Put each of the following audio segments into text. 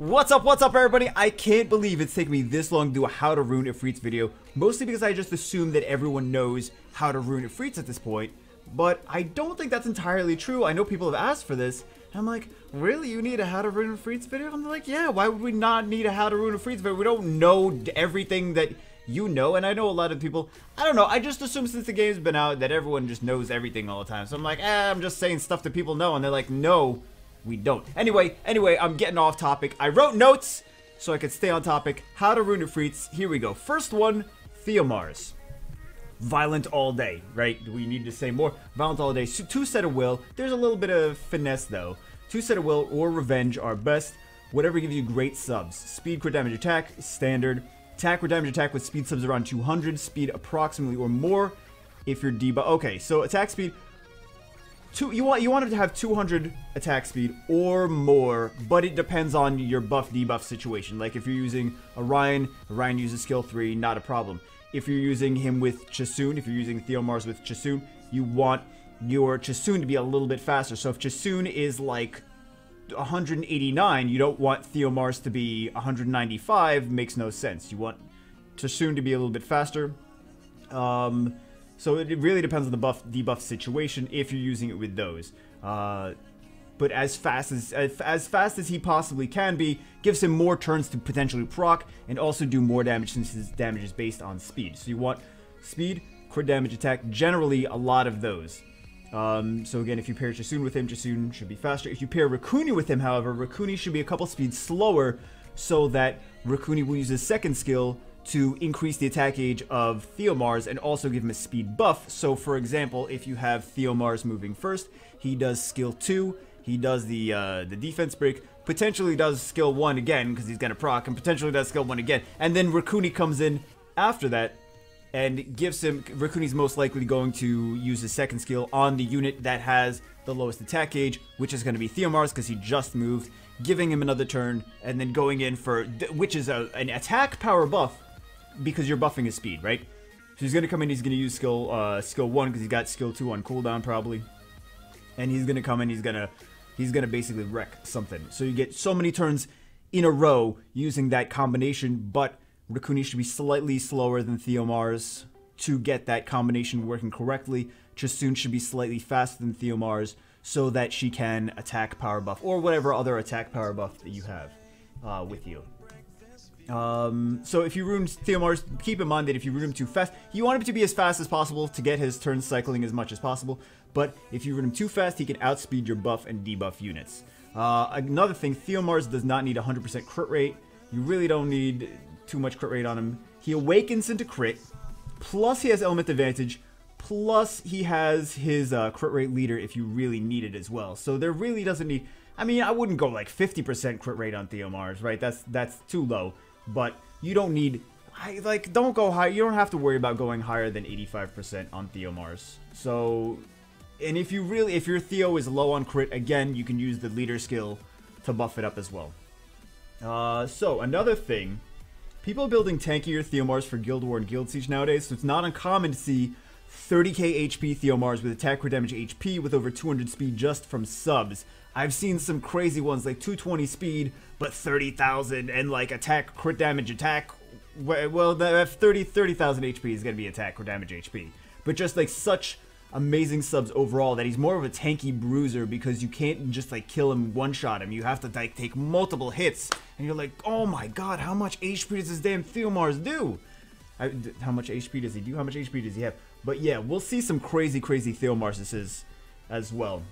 What's up, what's up everybody? I can't believe it's taken me this long to do a how to ruin Ifrit's video, mostly because I just assume that everyone knows how to ruin Ifrit's at this point, but I don't think that's entirely true. I know people have asked for this, and I'm like, really? You need a how to ruin Ifrit's video? I'm like, yeah, why would we not need a how to ruin Ifrit's video? We don't know everything that you know, and I know a lot of people, I don't know, I just assume since the game's been out that everyone just knows everything all the time. So I'm like, eh, I'm just saying stuff that people know, and they're like, no, we don't. Anyway, anyway, I'm getting off topic. I wrote notes so I could stay on topic. How to ruin Ifrits. Here we go. First one, Theomars. Violent all day, right? Do We need to say more. Violent all day. Two set of will. There's a little bit of finesse though. Two set of will or revenge are best. Whatever gives you great subs. Speed, crit damage, attack, standard. Attack or damage attack with speed subs around 200. Speed approximately or more if you're debuff. Okay, so attack speed two you want you want it to have 200 attack speed or more, but it depends on your buff debuff situation. Like if you're using Orion, Orion uses skill 3, not a problem. If you're using him with Chasun, if you're using Theomars with Chasun, you want your Chasun to be a little bit faster. So if Chasun is like 189, you don't want Theomars to be 195, makes no sense. You want Chasun to be a little bit faster. Um, so it really depends on the buff debuff situation if you're using it with those. Uh, but as fast as, as as fast as he possibly can be, gives him more turns to potentially proc and also do more damage since his damage is based on speed. So you want speed, crit damage, attack, generally a lot of those. Um, so again, if you pair Chasun with him, Chasun should be faster. If you pair Rakuni with him, however, Rakuni should be a couple speeds slower so that Rakuni will use his second skill to increase the attack age of Theomars and also give him a speed buff. So for example, if you have Theomars moving first, he does skill 2, he does the uh, the defense break, potentially does skill 1 again because he's going to proc, and potentially does skill 1 again. And then Rakuni comes in after that and gives him, Rakuni's most likely going to use his second skill on the unit that has the lowest attack age, which is going to be Theomars because he just moved, giving him another turn, and then going in for, which is a, an attack power buff because you're buffing his speed, right? So he's gonna come in, he's gonna use skill uh, skill one because he's got skill two on cooldown probably, and he's gonna come in, he's gonna he's gonna basically wreck something. So you get so many turns in a row using that combination, but Rakuni should be slightly slower than Theomars to get that combination working correctly. Chasun should be slightly faster than Theomars so that she can attack power buff or whatever other attack power buff that you have uh, with you. Um, so if you ruin Theomars, keep in mind that if you ruin him too fast, you want him to be as fast as possible to get his turn cycling as much as possible. But if you ruin him too fast, he can outspeed your buff and debuff units. Uh, another thing, Theomars does not need 100% crit rate. You really don't need too much crit rate on him. He awakens into crit, plus he has element advantage, plus he has his uh, crit rate leader if you really need it as well. So there really doesn't need... I mean, I wouldn't go like 50% crit rate on Theomars, right? That's that's too low but you don't need I, like don't go high you don't have to worry about going higher than 85% on Theomars. so and if you really if your Theo is low on crit again you can use the leader skill to buff it up as well uh, so another thing people building tankier Theomars for Guild War and Guild Siege nowadays so it's not uncommon to see 30k HP Theomars with attack crit damage HP with over 200 speed just from subs I've seen some crazy ones like 220 speed, but 30,000 and like attack, crit damage, attack. Well, that 30 30,000 HP is gonna be attack, crit damage, HP. But just like such amazing subs overall that he's more of a tanky bruiser because you can't just like kill him one shot him. You have to like take multiple hits, and you're like, oh my god, how much HP does this damn Theomars do? I, how much HP does he do? How much HP does he have? But yeah, we'll see some crazy, crazy Theomarses as well.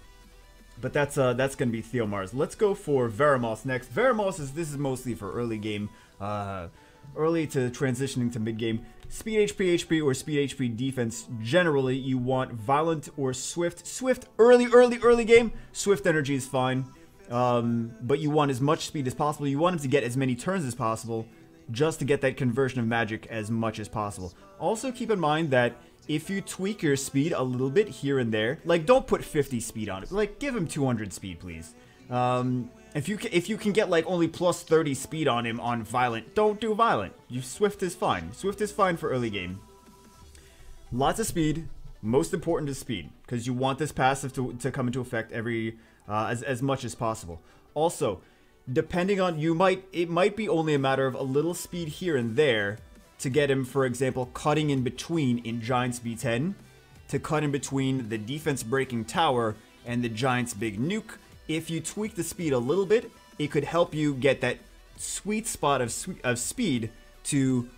But that's uh, that's gonna be Theomars. Let's go for Veromos next. Veromos is this is mostly for early game, uh, early to transitioning to mid game. Speed HP HP or speed HP defense. Generally, you want violent or swift. Swift early early early game. Swift energy is fine, um, but you want as much speed as possible. You want him to get as many turns as possible, just to get that conversion of magic as much as possible. Also, keep in mind that if you tweak your speed a little bit here and there, like don't put 50 speed on it. Like give him 200 speed, please. Um, if you can, if you can get like only plus 30 speed on him on violent, don't do violent. You swift is fine. Swift is fine for early game. Lots of speed. Most important is speed because you want this passive to, to come into effect every uh, as as much as possible. Also, depending on you might it might be only a matter of a little speed here and there to get him, for example, cutting in between in Giants B10 to cut in between the defense breaking tower and the Giants big nuke. If you tweak the speed a little bit, it could help you get that sweet spot of of speed to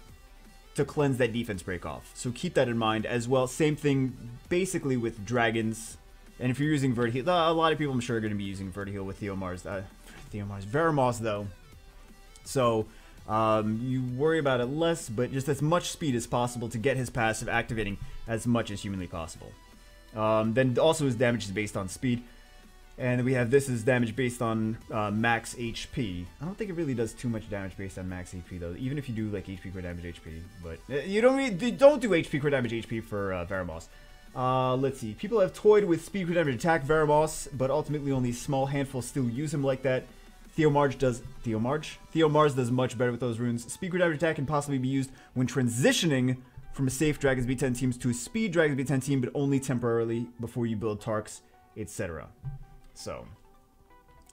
to cleanse that defense break off. So keep that in mind as well. Same thing basically with dragons. And if you're using Verdehile, a lot of people I'm sure are going to be using Verdehile with Theomars. Uh, Theomars. Veromos though. So um, you worry about it less, but just as much speed as possible to get his passive activating as much as humanly possible. Um, then also his damage is based on speed. And we have this is damage based on uh, max HP. I don't think it really does too much damage based on max HP though. Even if you do like HP crit damage HP, but uh, you don't really, don't do HP crit damage HP for uh. Uh, let's see. People have toyed with speed crit damage attack Veromos, but ultimately only a small handful still use him like that. Theomarge does Theomarge? Theomars does much better with those runes. Speed damage attack can possibly be used when transitioning from a safe Dragons B10 teams to a speed Dragons B10 team, but only temporarily before you build Tarks, etc. So,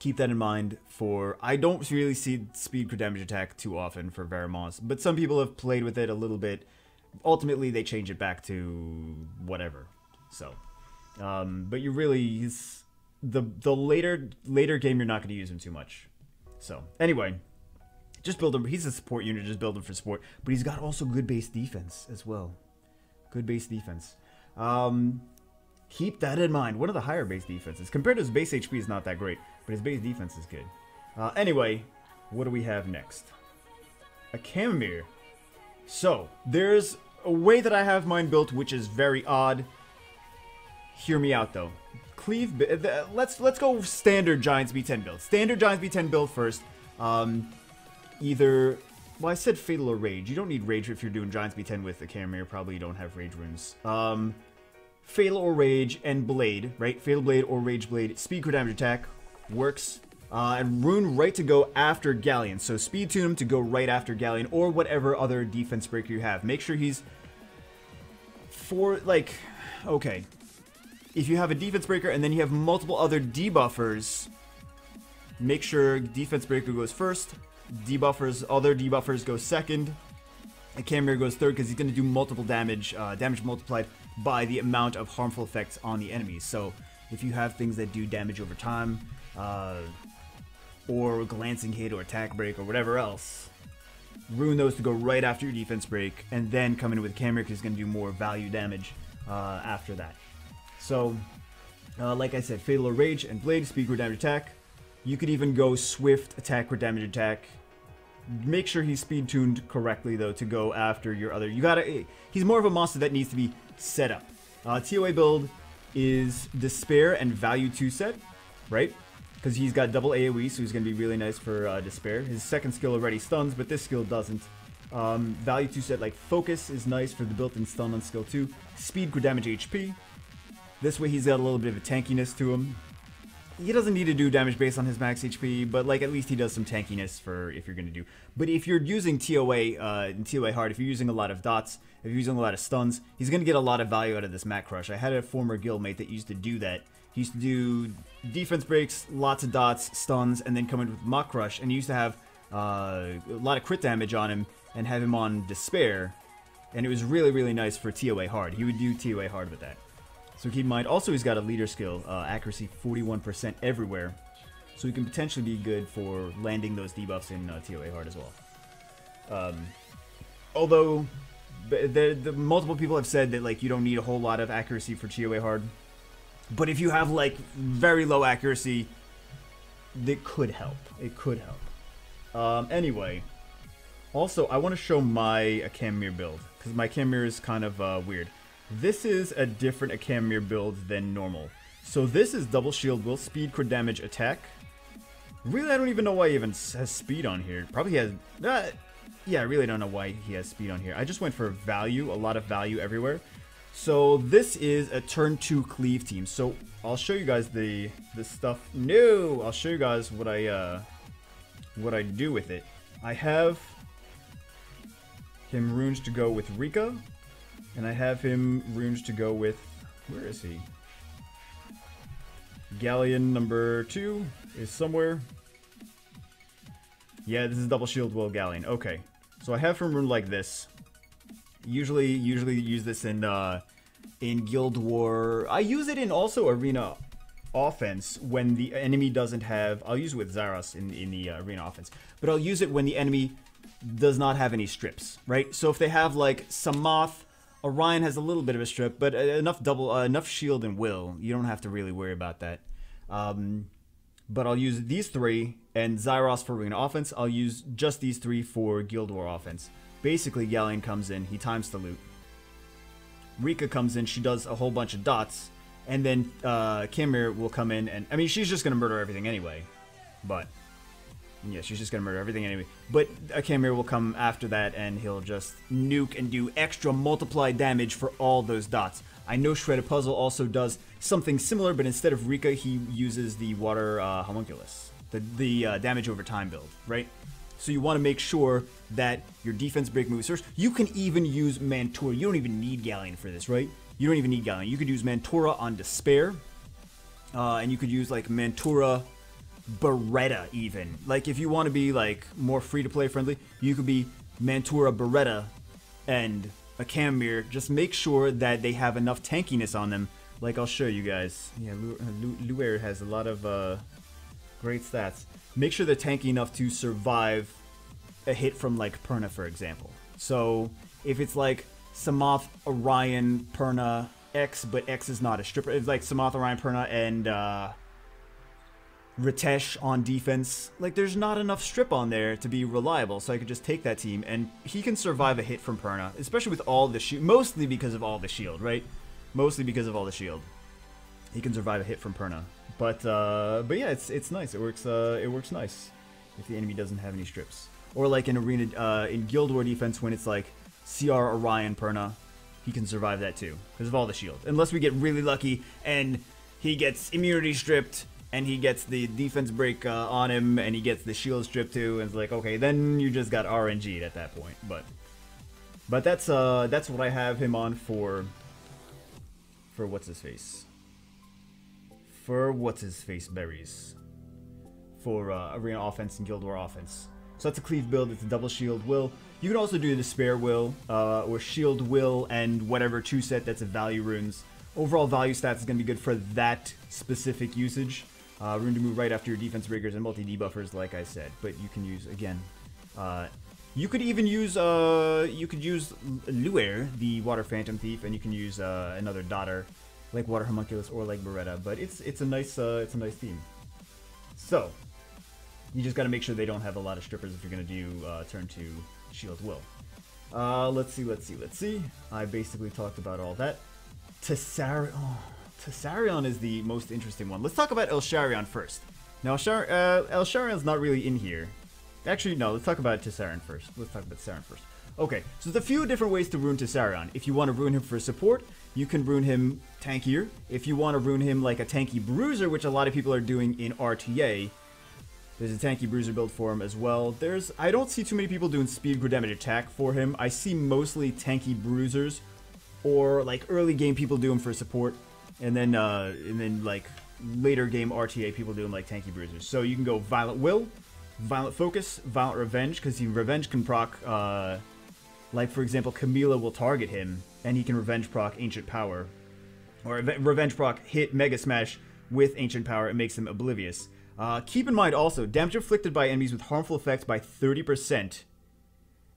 keep that in mind for... I don't really see speed crit damage attack too often for Veromos, but some people have played with it a little bit. Ultimately, they change it back to whatever. So, um, but you really... The, the later later game, you're not going to use him too much. So, anyway, just build him. He's a support unit, just build him for support. But he's got also good base defense as well. Good base defense. Um, Keep that in mind. One of the higher base defenses. Compared to his base HP is not that great, but his base defense is good. Uh, anyway, what do we have next? Akhamamir. So, there's a way that I have mine built, which is very odd. Hear me out, though. Let's let's go standard Giants B10 build. Standard Giants B10 build first. Um, either, well, I said Fatal or Rage. You don't need Rage if you're doing Giants B10 with the Camomir. Probably you don't have Rage runes. Um, Fatal or Rage, and Blade, right? Fatal Blade or Rage Blade. Speed crit damage attack works. Uh, and Rune right to go after Galleon. So speed tune him to go right after Galleon or whatever other defense breaker you have. Make sure he's for like okay. If you have a defense breaker and then you have multiple other debuffers, make sure defense breaker goes first, debuffers, other debuffers go second, and Camomir goes third because he's going to do multiple damage, uh, damage multiplied by the amount of harmful effects on the enemies. So if you have things that do damage over time, uh, or glancing hit or attack break or whatever else, ruin those to go right after your defense break, and then come in with Camomir because he's going to do more value damage uh, after that. So, uh, like I said, Fatal Rage and Blade, speed damage attack. You could even go Swift attack crit damage attack. Make sure he's speed tuned correctly though to go after your other. You gotta. He's more of a monster that needs to be setup. Uh, TOA build is Despair and Value 2 set, right? Because he's got double AoE, so he's going to be really nice for uh, Despair. His second skill already stuns, but this skill doesn't. Um, value 2 set like Focus is nice for the built-in stun on skill 2. Speed could damage HP. This way he's got a little bit of a tankiness to him he doesn't need to do damage based on his max HP, but like at least he does some tankiness for if you're gonna do. But if you're using TOA uh, TOA hard, if you're using a lot of dots, if you're using a lot of stuns, he's gonna get a lot of value out of this Mat Crush. I had a former guildmate that used to do that. He used to do defense breaks, lots of dots, stuns, and then come in with Mat Crush, and he used to have uh, a lot of crit damage on him and have him on Despair, and it was really really nice for TOA hard. He would do TOA hard with that. So keep in mind, also he's got a leader skill, uh, accuracy 41% everywhere. So he can potentially be good for landing those debuffs in uh, TOA hard as well. Um, although, the, the, multiple people have said that like you don't need a whole lot of accuracy for TOA hard. But if you have like very low accuracy, it could help. It could help. Um, anyway, also I want to show my Camomir build because my Camomir is kind of uh, weird. This is a different Akamir build than normal. So this is double shield, will speed, crit damage, attack. Really, I don't even know why he even has speed on here. Probably has... Uh, yeah, I really don't know why he has speed on here. I just went for value, a lot of value everywhere. So this is a turn 2 cleave team. So I'll show you guys the the stuff. No! I'll show you guys what I uh, what I do with it. I have him runes to go with Rika. And I have him runes to go with... Where is he? Galleon number two is somewhere. Yeah, this is double shield Will Galleon. Okay. So I have him rune like this. Usually, usually use this in, uh, in Guild War. I use it in also Arena offense when the enemy doesn't have... I'll use it with Zaiross in, in the uh, Arena offense. But I'll use it when the enemy does not have any strips, right? So if they have, like, Samoth... Orion has a little bit of a strip, but uh, enough double, uh, enough shield and will. You don't have to really worry about that. Um, but I'll use these three and Zaiross for arena offense. I'll use just these three for Guild War offense. Basically, Galleon comes in, he times the loot. Rika comes in, she does a whole bunch of dots, and then uh, Khemri will come in and I mean she's just gonna murder everything anyway, but yeah, she's just gonna murder everything anyway. But a Khemri will come after that and he'll just nuke and do extra multiply damage for all those dots. I know Shredded Puzzle also does something similar, but instead of Rika, he uses the Water uh, Homunculus, the, the uh, damage over time build, right? So you want to make sure that your defense break moves first. You can even use Mantura. You don't even need Galleon for this, right? You don't even need Galleon. You could use Mantura on Despair, uh, and you could use like Mantura Beretta even. Like if you want to be like more free to play friendly, you could be Mantura Beretta and a Khemri. Just make sure that they have enough tankiness on them. Like I'll show you guys. Yeah, Luer has a lot of uh, great stats. Make sure they're tanky enough to survive a hit from like Perna, for example. So if it's like Samoth, Orion, Perna, X, but X is not a stripper. It's like Samoth, Orion, Perna, and uh, Ritesh on defense. Like, there's not enough strip on there to be reliable, so I could just take that team, and he can survive a hit from Perna, especially with all the shield. Mostly because of all the shield, right? Mostly because of all the shield. He can survive a hit from Perna. But, uh, but yeah, it's it's nice. It works, uh, it works nice if the enemy doesn't have any strips. Or like in Arena, uh, in Guild War defense when it's like CR Orion Perna, he can survive that too, because of all the shield. Unless we get really lucky and he gets immunity stripped and he gets the defense break uh, on him, and he gets the shield strip too, and it's like, okay, then you just got RNG'd at that point. But, but that's uh, that's what I have him on for. For what's his face? For what's his face berries. For uh, arena offense and guild war offense. So that's a cleave build. It's a double shield will. You can also do the spare will, uh, or shield will, and whatever two set that's a value runes. Overall value stats is going to be good for that specific usage. Uh, to move right after your defense breakers and multi debuffers, like I said. But you can use again. Uh, you could even use uh, you could use Luer, the Water Phantom Thief, and you can use uh, another daughter, like Water Homunculus or like Beretta. But it's it's a nice uh, it's a nice theme. So you just got to make sure they don't have a lot of strippers if you're gonna do uh, turn two Shield Will. Uh, let's see, let's see, let's see. I basically talked about all that. Tessari- oh. Tesarion is the most interesting one. Let's talk about Elsharion first. Now, Elshar uh, not really in here. Actually, no, let's talk about Tesarion first. Let's talk about Tesarion first. Okay, so there's a few different ways to ruin Tesarion. If you want to ruin him for support, you can ruin him tankier. If you want to ruin him like a tanky bruiser, which a lot of people are doing in RTA, there's a tanky bruiser build for him as well. There's I don't see too many people doing speed grid damage attack for him. I see mostly tanky bruisers or like early game people do him for support and then uh, and then like later game RTA people doing like tanky bruisers. So you can go Violent Will, Violent Focus, Violent Revenge, because Revenge can proc, uh, like for example, Camila will target him, and he can Revenge proc Ancient Power, or Revenge proc hit Mega Smash with Ancient Power, it makes him oblivious. Uh, keep in mind also, damage inflicted by enemies with harmful effects by 30%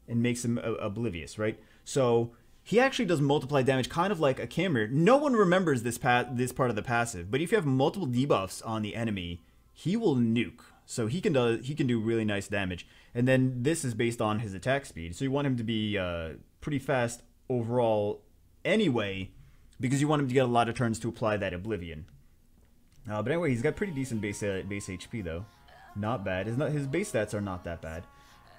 and makes him uh, oblivious, right? So he actually does multiply damage, kind of like a Khemri. No one remembers this this part of the passive, but if you have multiple debuffs on the enemy, he will nuke. So he can do he can do really nice damage. And then this is based on his attack speed, so you want him to be uh, pretty fast overall anyway, because you want him to get a lot of turns to apply that Oblivion. Uh, but anyway, he's got pretty decent base uh, base HP though, not bad. His not, his base stats are not that bad.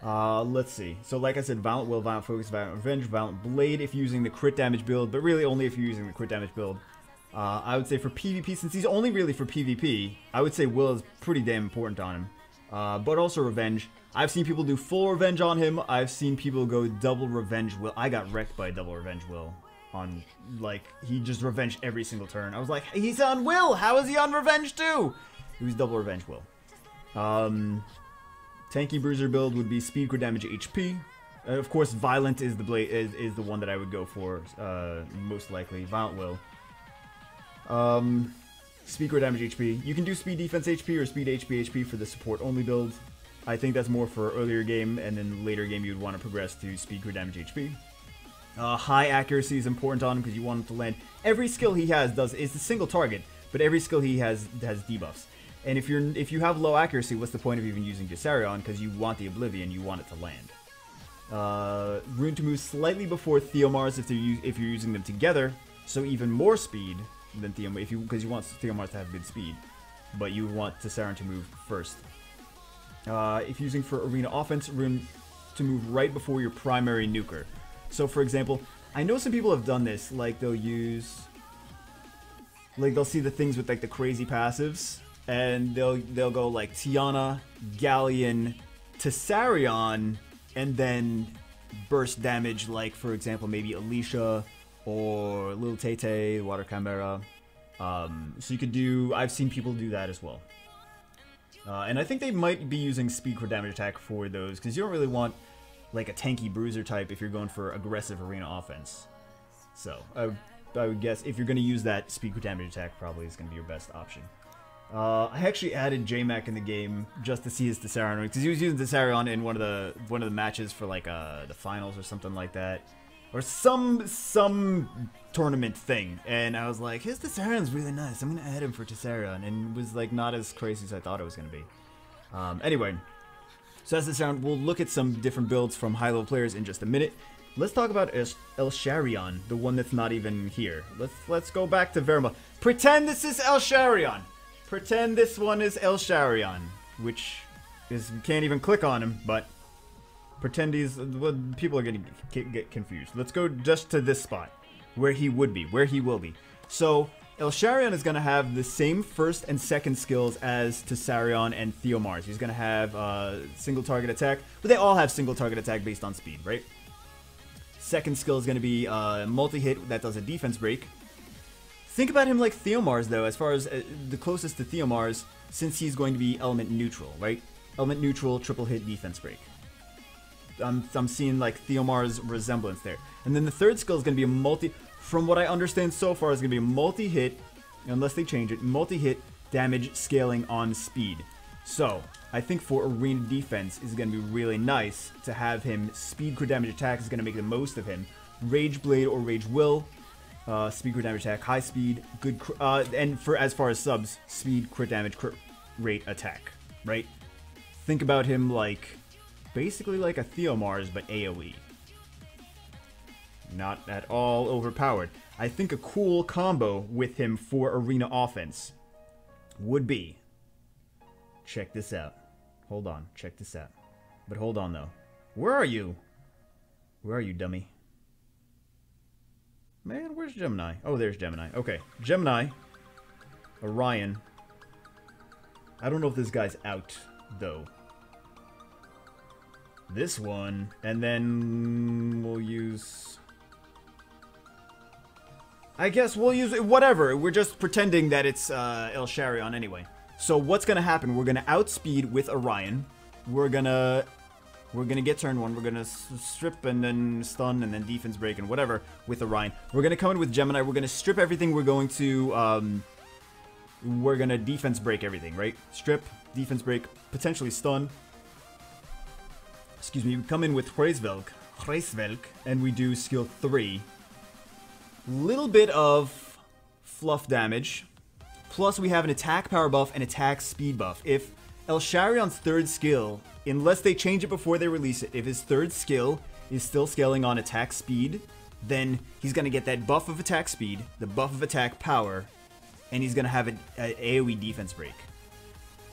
Uh, let's see. So like I said, Violent Will, Violent Focus, Violent Revenge, Violent Blade if using the crit damage build, but really only if you're using the crit damage build. Uh, I would say for PvP, since he's only really for PvP, I would say Will is pretty damn important on him. Uh, but also Revenge. I've seen people do full Revenge on him. I've seen people go double Revenge Will. I got wrecked by double Revenge Will. On, like, he just Revenge every single turn. I was like, he's on Will! How is he on Revenge too? He was double Revenge Will. Um, Tanky Bruiser build would be speed, crit damage, HP. Uh, of course, Violent is the blade is, is the one that I would go for uh, most likely. Violent will. Um, speed, crit damage, HP. You can do speed, defense, HP, or speed, HP, HP for the support only build. I think that's more for earlier game, and then later game you'd want to progress to speed, crit damage, HP. Uh, high accuracy is important on him because you want him to land. Every skill he has does is a single target, but every skill he has has debuffs. And if you're if you have low accuracy, what's the point of even using Jessarion? Because you want the Oblivion, you want it to land. Uh, Rune to move slightly before Theomars if they're if you're using them together, so even more speed than Theomars if you because you want Theomars to have good speed, but you want Tesarion to move first. Uh, if using for arena offense, Rune to move right before your primary nuker. So for example, I know some people have done this, like they'll use like they'll see the things with like the crazy passives and they'll they'll go like Tiana, Galleon, Tesarion, and then burst damage like for example maybe Alicia or Little Tete, Water Chimera. Um, so you could do I've seen people do that as well. Uh, and I think they might be using speed crit damage attack for those because you don't really want like a tanky bruiser type if you're going for aggressive arena offense. So I, I would guess if you're going to use that speed crit damage attack, probably is going to be your best option. Uh, I actually added JMac in the game just to see his Tesarion because he was using Tesarion in one of the one of the matches for like uh, the finals or something like that, or some some tournament thing. And I was like, his Tesarion's really nice. I'm gonna add him for Tesarion, and it was like not as crazy as I thought it was gonna be. Um, anyway, so that's the sound. We'll look at some different builds from high level players in just a minute. Let's talk about Elsharion, the one that's not even here. Let's let's go back to Verma. Pretend this is Elsharion. Pretend this one is El Elsharion, which is can't even click on him, but pretend he's well, people are gonna get, confused. Let's go just to this spot where he would be, where he will be. So El Elsharion is going to have the same first and second skills as Tesarion and Theomars. He's going to have uh, single target attack, but they all have single target attack based on speed, right? Second skill is going to be uh, multi-hit that does a defense break. Think about him like Theomars, though, as far as uh, the closest to Theomars, since he's going to be element neutral, right? Element neutral, triple hit, defense break. I'm, I'm seeing like Theomar's resemblance there. And then the third skill is going to be a multi from what I understand so far, is going to be a multi-hit, unless they change it, multi-hit damage scaling on speed. So, I think for arena defense is going to be really nice to have him speed crit damage attack is going to make the most of him. Rage Blade or Rage Will, uh, speed crit damage attack, high speed, good, uh, and for as far as subs, speed crit damage crit rate attack, right? Think about him like basically like a Theomars but AoE not at all overpowered. I think a cool combo with him for arena offense would be. Check this out. Hold on, check this out. But hold on though. Where are you? Where are you, dummy? Man, where's Gemini? Oh, there's Gemini. Okay, Gemini, Orion. I don't know if this guy's out, though. This one, and then we'll use I guess we'll use whatever. We're just pretending that it's uh, Elsharion anyway. So what's gonna happen? We're gonna outspeed with Orion. We're gonna we're gonna get turn one. We're gonna strip and then stun and then defense break and whatever with Orion. We're gonna come in with Gemini. We're gonna strip everything. We're going to um, we're gonna defense break everything, right? Strip, defense break, potentially stun. Excuse me. We come in with Hraesvelg, Hraesvelg, and we do skill three little bit of fluff damage. Plus, we have an attack power buff and attack speed buff. If Elsharion's third skill, unless they change it before they release it, if his third skill is still scaling on attack speed, then he's going to get that buff of attack speed, the buff of attack power, and he's going to have an AoE defense break.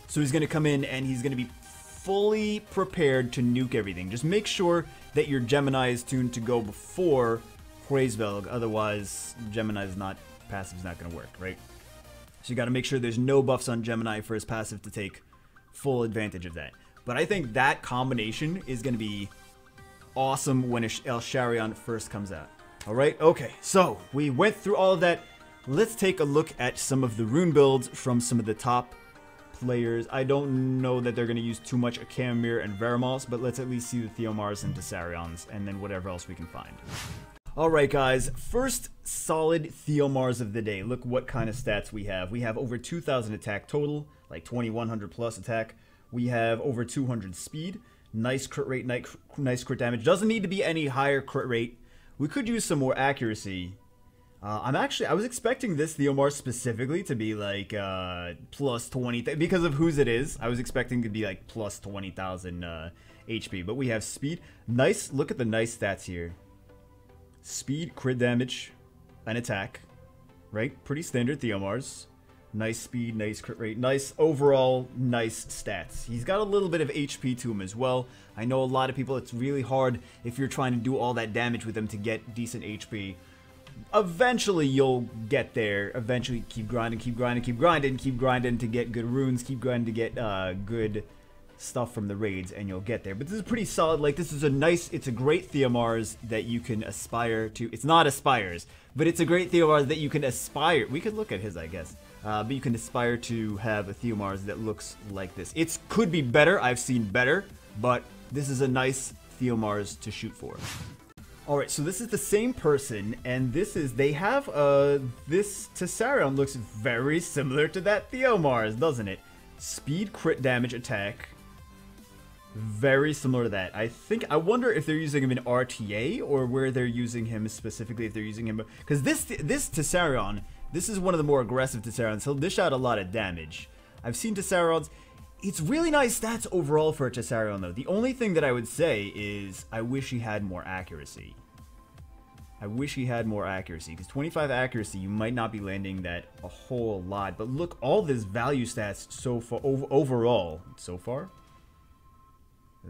So he's going to come in and he's going to be fully prepared to nuke everything. Just make sure that your Gemini is tuned to go before Hraesvelg, otherwise Gemini's not passive's not gonna work, right? So you gotta make sure there's no buffs on Gemini for his passive to take full advantage of that. But I think that combination is gonna be awesome when Elsharion first comes out. Alright, okay, so we went through all of that. Let's take a look at some of the rune builds from some of the top players. I don't know that they're going to use too much Akamir and Veromos, but let's at least see the Theomars and Tesarions, and then whatever else we can find. Alright guys, first solid Theomars of the day. Look what kind of stats we have. We have over 2,000 attack total, like 2,100 plus attack. We have over 200 speed, nice crit rate, nice crit damage. Doesn't need to be any higher crit rate. We could use some more accuracy, uh, I'm actually, I was expecting this Theomar specifically to be like uh, plus 20, because of whose it is. I was expecting to be like plus 20,000 uh, HP, but we have speed. Nice, look at the nice stats here. Speed, crit damage, and attack, right? Pretty standard Theomars. Nice speed, nice crit rate, nice overall, nice stats. He's got a little bit of HP to him as well. I know a lot of people, it's really hard if you're trying to do all that damage with him to get decent HP eventually you'll get there. Eventually, keep grinding, keep grinding, keep grinding, keep grinding to get good runes, keep grinding to get uh, good stuff from the raids, and you'll get there. But this is pretty solid. Like, this is a nice, it's a great Theomars that you can aspire to. It's not aspires, but it's a great Theomars that you can aspire. We could look at his, I guess. Uh, but you can aspire to have a Theomars that looks like this. It could be better. I've seen better, but this is a nice Theomars to shoot for. Alright, so this is the same person, and this is, they have, uh, this Tesarion looks very similar to that Theomars, doesn't it? Speed, crit damage, attack. Very similar to that. I think, I wonder if they're using him in RTA, or where they're using him specifically, if they're using him, because this, this Tesarion, this is one of the more aggressive Tesarions, he'll dish out a lot of damage. I've seen Tesarions, it's really nice stats overall for a Tesarion though. The only thing that I would say is I wish he had more accuracy. I wish he had more accuracy, because 25 accuracy, you might not be landing that a whole lot. But look, all this value stats so far, overall, so far,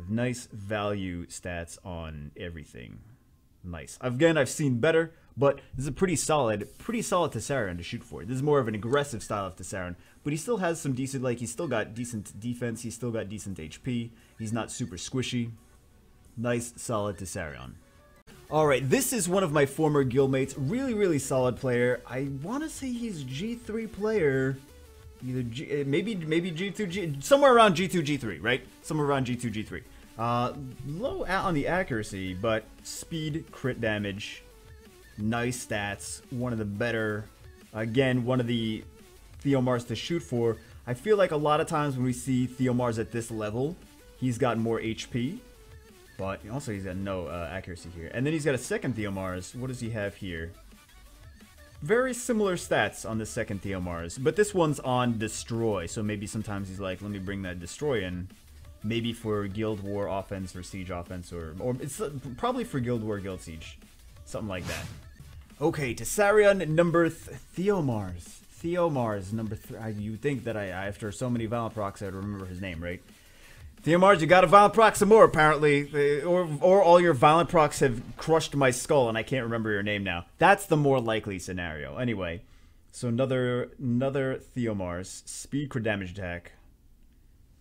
nice value stats on everything. Nice. Again, I've seen better, but this is a pretty solid, pretty solid Tesarion to shoot for. This is more of an aggressive style of Tesarion, but he still has some decent, like, he's still got decent defense, he's still got decent HP, he's not super squishy. Nice, solid Tesarion. Alright, this is one of my former guildmates. Really, really solid player. I want to say he's G3 player. Either G, uh, maybe maybe G2, G, somewhere around G2, G3, right? Somewhere around G2, G3. Uh, low out on the accuracy, but speed, crit damage, nice stats. One of the better, again, one of the Theomars to shoot for. I feel like a lot of times when we see Theomars at this level, he's got more HP. But also he's got no uh, accuracy here. And then he's got a second Theomars. What does he have here? Very similar stats on the second Theomars. But this one's on Destroy. So maybe sometimes he's like, let me bring that Destroy in. Maybe for Guild War offense or Siege offense. Or, or it's probably for Guild War Guild Siege. Something like that. Okay, Tesarion number th Theomars. Theomars number three. You think that I, after so many Violent procs, I'd remember his name, right? Theomars, you got a violent proc some more, apparently. Uh, or, or all your violent procs have crushed my skull and I can't remember your name now. That's the more likely scenario. Anyway, so another another Theomars. Speed, crit damage attack.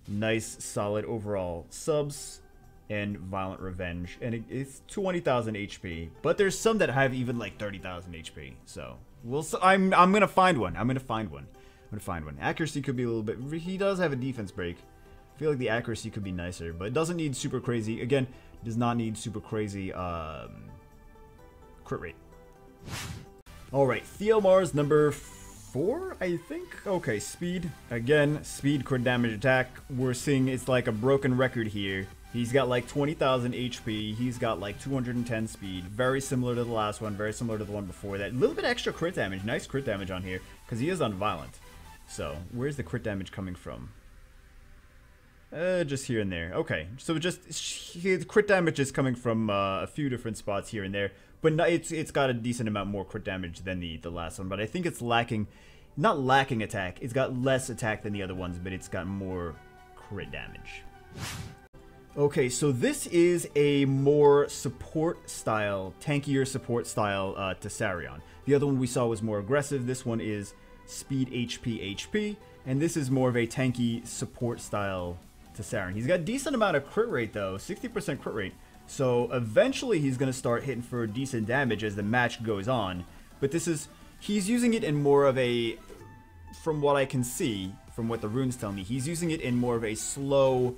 Nice, solid overall subs and violent revenge. And it, it's 20,000 HP. But there's some that have even like 30,000 HP. So, we'll, I'm, I'm to find one. I'm to find one. I'm to find one. Accuracy could be a little bit... He does have a defense break. I feel like the accuracy could be nicer, but it doesn't need super crazy. Again, does not need super crazy um, crit rate. Alright, Theomars number four, I think? Okay, speed. Again, speed, crit damage attack. We're seeing it's like a broken record here. He's got like 20,000 HP. He's got like 210 speed. Very similar to the last one. Very similar to the one before that. A little bit extra crit damage. Nice crit damage on here. Because he is unviolent. So, where's the crit damage coming from? Uh, just here and there. Okay, so just the crit damage is coming from uh, a few different spots here and there, but no, it's it's got a decent amount more crit damage than the the last one. But I think it's lacking, not lacking attack. It's got less attack than the other ones, but it's got more crit damage. Okay, so this is a more support style, tankier support style uh, Tesarion. The other one we saw was more aggressive. This one is speed HP HP, and this is more of a tanky support style Tesarion. He's got a decent amount of crit rate though, 60% crit rate. So eventually he's going to start hitting for decent damage as the match goes on. But this is, he's using it in more of a from what I can see, from what the runes tell me, he's using it in more of a slow,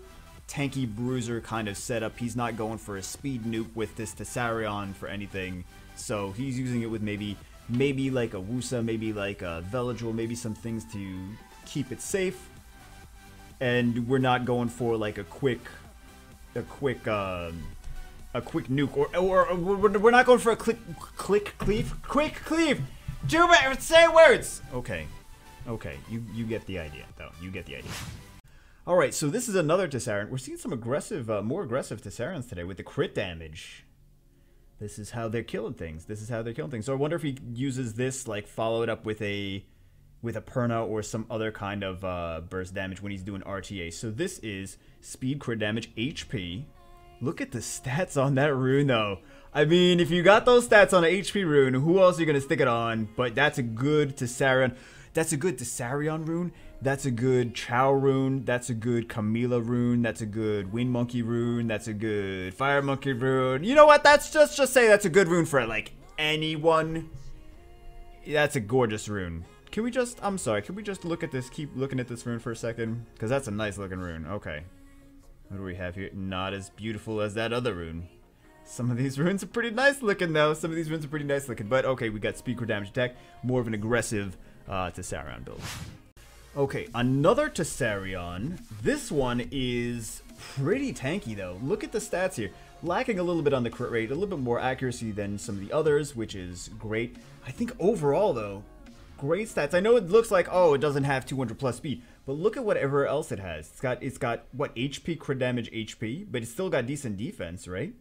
tanky bruiser kind of setup. He's not going for a speed nuke with this Tesarion for anything. So he's using it with maybe maybe like a Wusa, maybe like a Veladril, maybe some things to keep it safe. And we're not going for like a quick a quick um, a quick nuke or, or, or we're not going for a click click cleave quick cleave Juba say words okay okay you you get the idea though you get the idea all right so this is another Tesarion we're seeing some aggressive uh, more aggressive Tesarions today with the crit damage this is how they're killing things this is how they're killing things so I wonder if he uses this like followed up with a with a Perna or some other kind of uh, burst damage when he's doing RTA so this is speed crit damage HP Look at the stats on that rune, though. I mean, if you got those stats on an HP rune, who else are you going to stick it on? But that's a good Tesarion. That's a good Tesarion rune. That's a good Chow rune. That's a good Camilla rune. That's a good Wind Monkey rune. That's a good Fire Monkey rune. You know what? That's just just say that's a good rune for like anyone. That's a gorgeous rune. Can we just, I'm sorry, can we just look at this, keep looking at this rune for a second? Because that's a nice looking rune. Okay. What do we have here? Not as beautiful as that other rune. Some of these runes are pretty nice looking though. Some of these runes are pretty nice looking. But okay, we got crit damage attack. More of an aggressive uh, Tesarion build. Okay, another Tesarion. This one is pretty tanky though. Look at the stats here. Lacking a little bit on the crit rate, a little bit more accuracy than some of the others, which is great. I think overall though, great stats. I know it looks like, oh, it doesn't have 200 plus speed. But look at whatever else it has. It's got it's got what HP crit damage HP, but it's still got decent defense, right?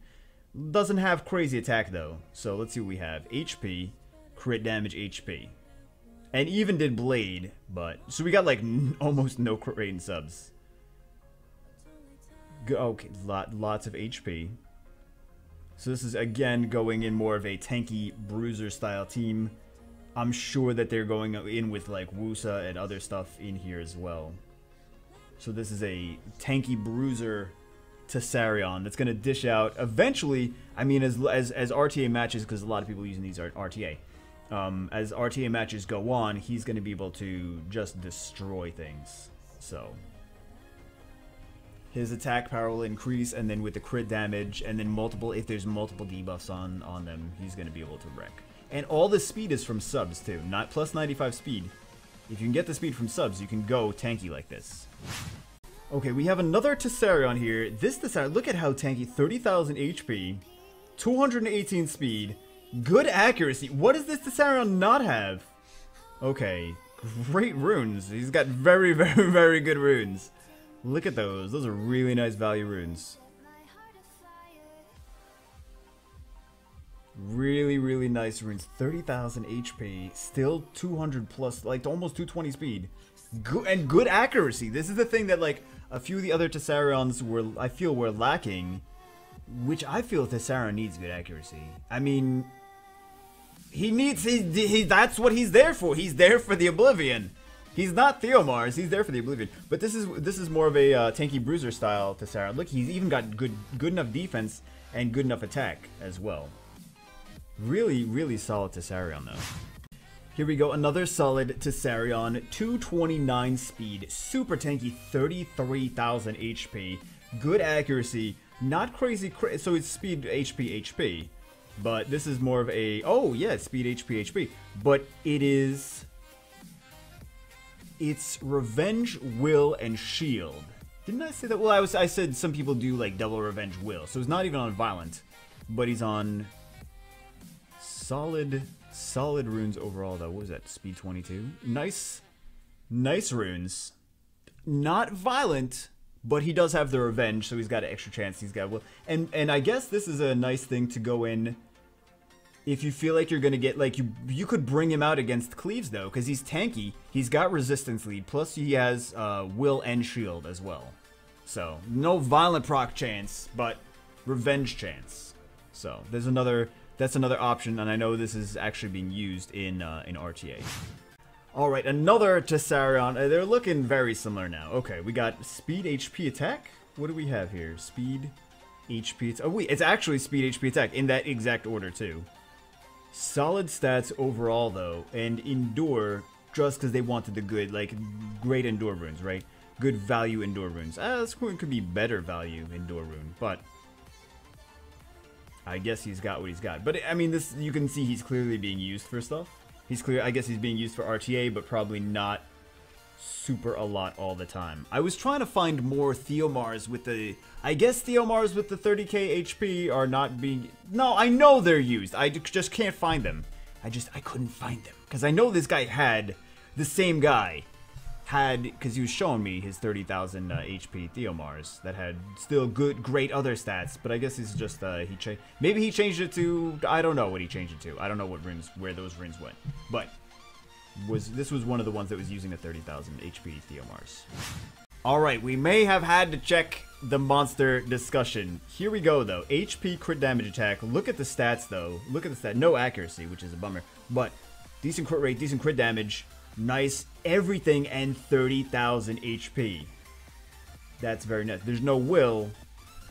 Doesn't have crazy attack though. So let's see what we have. HP, crit damage HP. And even did blade, but so we got like almost no in subs. Okay, lot lots of HP. So this is again going in more of a tanky bruiser style team. I'm sure that they're going in with like Wusa and other stuff in here as well. So this is a tanky bruiser Tesarion that's going to dish out eventually. I mean, as as, as RTA matches, because a lot of people using these are RTA. Um, as RTA matches go on, he's going to be able to just destroy things. So his attack power will increase, and then with the crit damage, and then multiple, if there's multiple debuffs on on them, he's going to be able to wreck. And all the speed is from subs too, not plus 95 speed. If you can get the speed from subs, you can go tanky like this. Okay, we have another Tesarion here. This Tesarion, look at how tanky, 30,000 HP, 218 speed, good accuracy. What does this Tesarion not have? Okay, great runes. He's got very, very, very good runes. Look at those. Those are really nice value runes. Really, really nice runes. 30,000 HP. Still 200 plus, like almost 220 speed. Good, and good accuracy. This is the thing that like a few of the other Tesarions were, I feel, were lacking. Which I feel Tesarion needs good accuracy. I mean, he needs, he, that's what he's there for. He's there for the Oblivion. He's not Theomars. He's there for the Oblivion. But this is this is more of a uh, tanky bruiser style to Tesarion. Look, he's even got good good enough defense and good enough attack as well. Really, really solid Tesarion, though. Here we go, another solid Tesarion, 229 speed, super tanky, 33,000 HP, good accuracy, not crazy, cra so it's speed HP HP, but this is more of a, oh yeah, speed HP HP, but it is, it's Revenge, Will, and Shield. Didn't I say that? Well, I was I said some people do like double Revenge Will, so it's not even on Violent, but he's on solid, solid runes overall, though. What was that? Speed 22? Nice, nice runes. Not violent, but he does have the revenge, so he's got an extra chance. He's got will, and and I guess this is a nice thing to go in. If you feel like you're gonna get like you, you could bring him out against Cleaves though, because he's tanky. He's got resistance lead, plus he has uh, will and shield as well. So no violent proc chance, but revenge chance. So there's another that's another option, and I know this is actually being used in uh, in RTA. All right, another Tesarion. Uh, they're looking very similar now. Okay, we got speed, HP, attack. What do we have here? Speed, HP. Oh wait, it's actually speed, HP, attack in that exact order too. Solid stats overall though, and endure. just because they wanted the good, like great endure runes, right? Good value endure runes. Uh, this one could be better value endure rune, but I guess he's got what he's got. But I mean, this you can see he's clearly being used for stuff. He's clear. I guess he's being used for RTA, but probably not super a lot all the time. I was trying to find more Theomars with the... I guess Theomars with the 30k HP are not being... No, I know they're used. I just can't find them. I just... I couldn't find them. Because I know this guy had... The same guy had... Because he was showing me his 30,000 uh, HP Theomars that had still good, great other stats. But I guess he's just... Uh, he changed... Maybe he changed it to... I don't know what he changed it to. I don't know what runes... Where those runes went. But was this was one of the ones that was using the 30,000 HP Theomars. Alright, we may have had to check the monster discussion. Here we go though. HP crit damage attack. Look at the stats though. Look at the stat. No accuracy, which is a bummer. But decent crit rate, decent crit damage, nice everything, and 30,000 HP. That's very nice. There's no will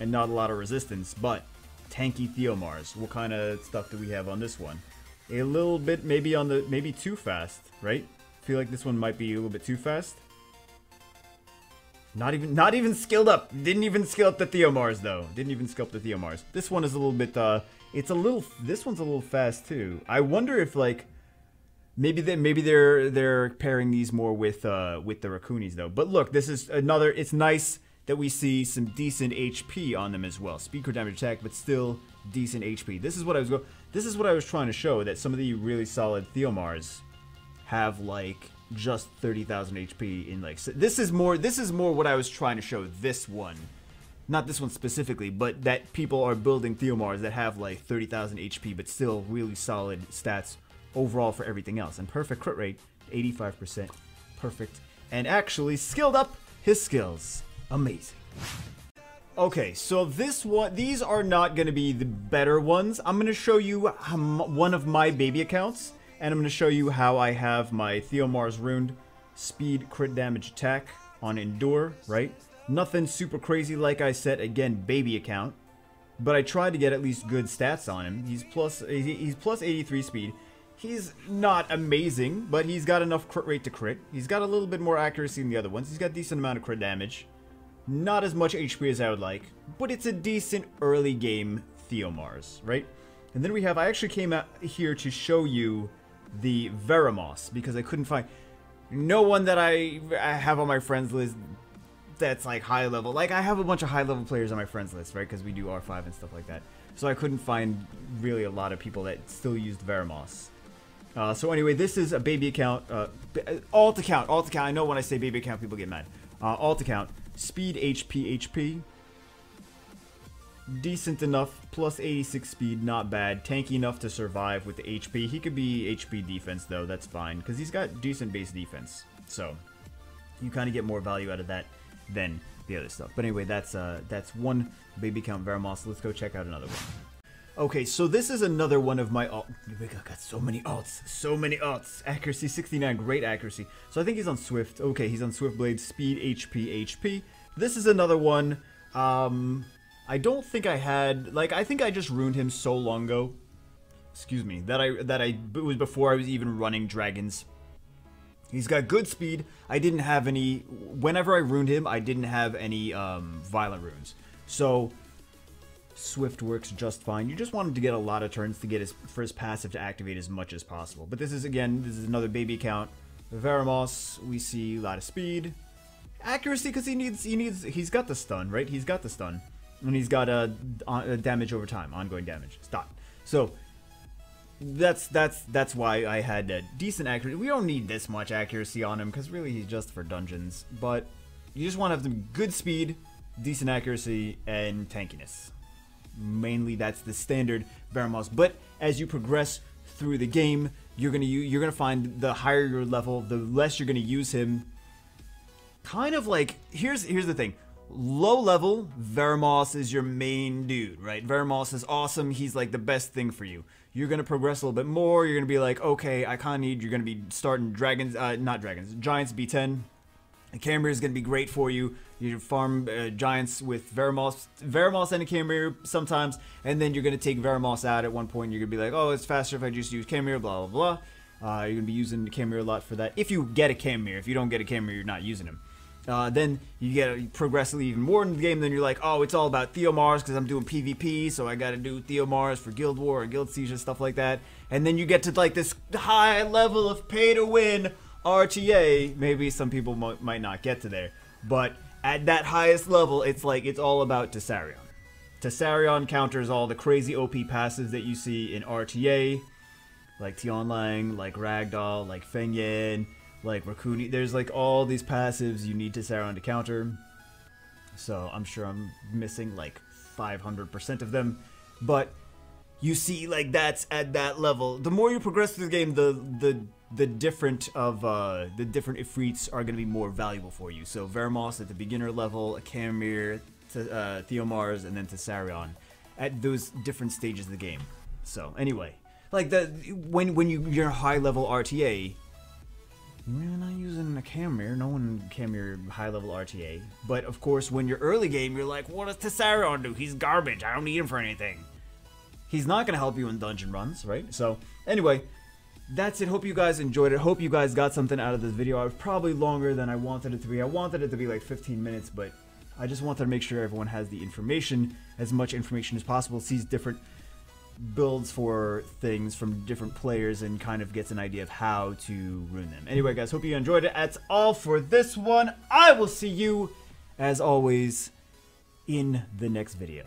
and not a lot of resistance, but tanky Theomars. What kind of stuff do we have on this one? A little bit maybe on the maybe too fast, right? feel like this one might be a little bit too fast. Not even not even skilled up. Didn't even skill up the Theomars though. Didn't even skill up the Theomars. This one is a little bit uh it's a little this one's a little fast too. I wonder if like maybe they maybe they're they're pairing these more with uh with the Rakunis though. But look, this is another it's nice that we see some decent HP on them as well. Speed, damage, attack, but still decent HP. This is what I was going. This is what I was trying to show that some of the really solid Theomars have like just 30,000 HP in like. This is more. This is more what I was trying to show. This one, not this one specifically, but that people are building Theomars that have like 30,000 HP, but still really solid stats overall for everything else. And perfect crit rate, 85%, perfect, and actually skilled up his skills amazing. Okay, so this one, these are not going to be the better ones. I'm going to show you um, one of my baby accounts, and I'm going to show you how I have my Theomars Runed speed crit damage attack on Endure, right? Nothing super crazy, like I said, again, baby account. But I tried to get at least good stats on him. He's plus, he's plus 83 speed. He's not amazing, but he's got enough crit rate to crit. He's got a little bit more accuracy than the other ones. He's got decent amount of crit damage. Not as much HP as I would like, but it's a decent early game Theomars, right? And then we have, I actually came out here to show you the Veromos, because I couldn't find no one that I, I have on my friends list that's like high level. Like I have a bunch of high level players on my friends list, right? Because we do R5 and stuff like that. So I couldn't find really a lot of people that still used Veromos. Uh, so anyway, this is a baby account, uh, alt account, alt account. I know when I say baby account, people get mad. Uh, alt account. Speed HP HP. Decent enough. Plus 86 speed, not bad. Tanky enough to survive with the HP. He could be HP defense though, that's fine. Because he's got decent base defense. So, you kind of get more value out of that than the other stuff. But anyway, that's uh, that's one baby count Veromos. Let's go check out another one. Okay, so this is another one of my alt. got so many alts, so many alts. Accuracy 69, great accuracy. So I think he's on Swift. Okay, he's on Swift Blade, Speed, HP, HP. This is another one. Um, I don't think I had like I think I just runed him so long ago. Excuse me. That I that I it was before I was even running dragons. He's got good speed. I didn't have any. Whenever I runed him, I didn't have any um, violent runes. So Swift works just fine. You just want him to get a lot of turns to get his first passive to activate as much as possible. But this is again, this is another baby count. Veromos, we see a lot of speed, accuracy because he needs he needs he's got the stun right. He's got the stun, and he's got a, a damage over time, ongoing damage. Stop. So that's that's that's why I had a decent accuracy. We don't need this much accuracy on him because really he's just for dungeons. But you just want to have some good speed, decent accuracy, and tankiness mainly that's the standard Veromos. But as you progress through the game, you're gonna you're gonna find the higher your level, the less you're gonna use him. Kind of like here's here's the thing. Low level, Veromos is your main dude, right? Veromos is awesome. He's like the best thing for you. You're gonna progress a little bit more. You're gonna be like, okay, I kind of need. You're gonna be starting dragons, uh, not dragons, giants B10. Khemri is gonna be great for you. You farm uh, giants with Veromos, Veromos and a Khemri sometimes, and then you're gonna take Veromos out at one point. You're gonna be like, oh, it's faster if I just use Khemri, blah blah blah. Uh, you're gonna be using the Camir a lot for that. If you get a Camir, if you don't get a Camir, you're not using him. Uh, then you get progressively even more in the game. Then you're like, oh, it's all about Theomars because I'm doing PvP, so I got to do Theomars for Guild War and Guild Siege and stuff like that. And then you get to like this high level of pay to win RTA. Maybe some people might not get to there, but at that highest level, it's like it's all about Tesarion. Tesarion counters all the crazy OP passives that you see in RTA, like Tianlang, like Ragdoll, like Feng Yan, like Rakuni. There's like all these passives you need Tesarion to counter. So I'm sure I'm missing like 500% of them, but you see like that's at that level. The more you progress through the game, the the the different of uh, the different Ifrits are going to be more valuable for you. So Veromos at the beginner level, a Camir, to, uh, Theomars, and then Tesarion at those different stages of the game. So anyway, like the when when you you're high level RTA, you're not using a Camir. No one Camir high level RTA. But of course, when you're early game, you're like, what does Tesarion do? He's garbage. I don't need him for anything. He's not gonna help you in dungeon runs, right? So anyway, that's it. Hope you guys enjoyed it. Hope you guys got something out of this video. I was probably longer than I wanted it to be. I wanted it to be like 15 minutes, but I just wanted to make sure everyone has the information, as much information as possible, sees different builds for things from different players and kind of gets an idea of how to rune them. Anyway, guys, hope you enjoyed it. That's all for this one. I will see you, as always, in the next video.